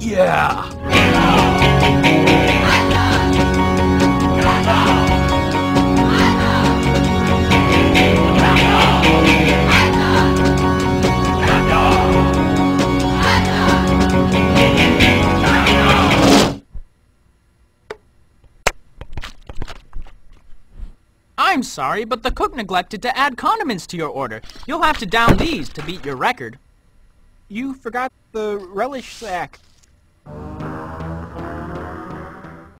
Yeah! I'm sorry, but the cook neglected to add condiments to your order. You'll have to down these to beat your record. You forgot the relish sack.